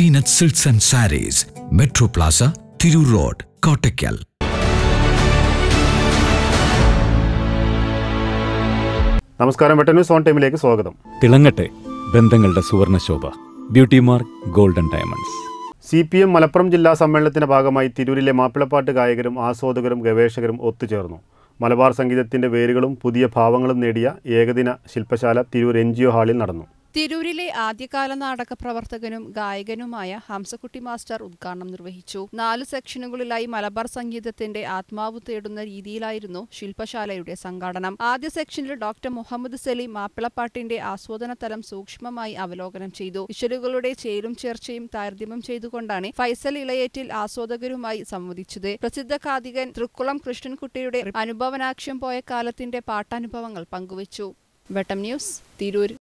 Zeenath silks and sarees metro plaza Tirur road Kottakkal. നമസ്കാരം വെട്ട news on ടൈമിലേക്ക് സ്വാഗതം. തിളങ്ങട്ടെ ബന്ധങ്ങളുടെ സുവർണ ശോഭ beauty mark golden diamonds. C P M Malappuram ജില്ലാ സമ്മേളനത്തിന്റെ ഭാഗമായി തിരൂരിലെ മാപ്പിളപ്പാട്ട് ഗായകരും ആസ്വാദകരും ഗവേഷകരും ഒത്തുചേർന്നു. മലബാർ സംഗീതത്തിന്റെ വേരുകളും പുതിയ ഭാവങ്ങളും നേടിയ ഏകദിന ശില്പശാല തിരൂർ എൻ ജി ഒ ഹാളിൽ നടന്നു. തിരൂരിലെ ആദ്യകാല നാടക പ്രവർത്തകനും ഗായകനുമായ ഹംസക്കുട്ടി മാസ്റ്റർ ഉദ്ഘാടനം നിർവഹിച്ചു. നാല് സെക്ഷനുകളിലായി മലബാർ സംഗീതത്തിന്റെ ആത്മാവ് തേടുന്ന രീതിയിലായിരുന്നു ശില്പശാലയുടെ സംഘാടനം. ആദ്യ സെക്ഷനിൽ ഡോക്ടർ മുഹമ്മദ് സലീം മാപ്പിളപ്പാട്ടിന്റെ ആസ്വാദന തലം സൂക്ഷ്മമായി അവലോകനം ചെയ്തു. ഇശലുകളുടെ ചേരും ചേർച്ചയും താരതമ്യം ചെയ്തുകൊണ്ടാണ് ഫൈസൽ ഇളയേറ്റിൽ ആസ്വാദകരുമായി സംവദിച്ചത്. പ്രസിദ്ധ കാതികൻ തൃക്കുളം കൃഷ്ണൻകുട്ടിയുടെ അനുഭവനാക്ഷ്യം പോയ കാലത്തിന്റെ പാട്ടാനുഭവങ്ങൾ പങ്കുവച്ചു. വെട്ടം ന്യൂസ് തിരൂർ.